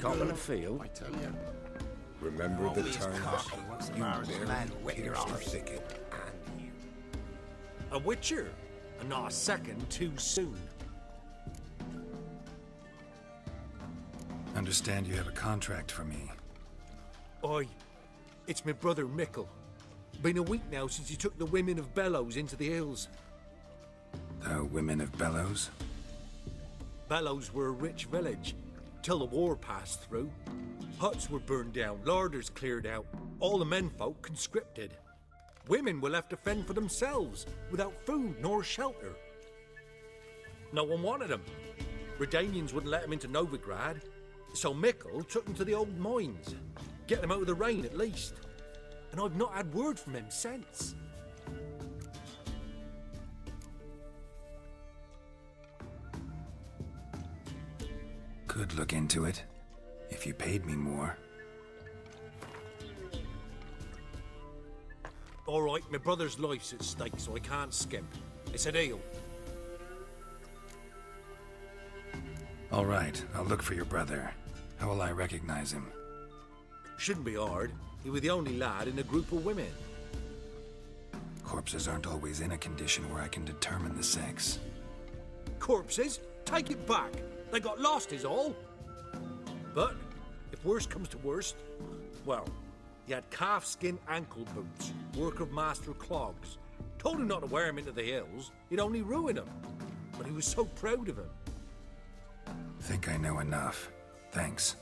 copping a feel? I tell you. Remember the Always times cocky once the you bars barely land wet your pierced thicket, and you A witcher, and not a second too soon. Understand you have a contract for me. Oi, it's my brother Mickle. Been a week now since he took the women of Bellows into the hills. The women of Bellows? Bellows were a rich village, till the war passed through. Huts were burned down, larders cleared out, all the menfolk conscripted. Women were left to fend for themselves, without food nor shelter. No one wanted them. Redanians wouldn't let them into Novigrad, so Mickle took them to the old mines. Get them out of the rain at least. And I've not had word from him since. Could look into it. If you paid me more. All right, my brother's life's at stake, so I can't skimp. It's a deal. All right, I'll look for your brother. How will I recognize him? Shouldn't be hard. He was the only lad in a group of women. Corpses aren't always in a condition where I can determine the sex. Corpses? Take it back. They got lost, is all. But if worst comes to worst, well, he had calfskin ankle boots, work of Master Clogs. Told him not to wear wear 'em into the hills, he'd only ruin him. But he was so proud of him. Think I know enough. Thanks.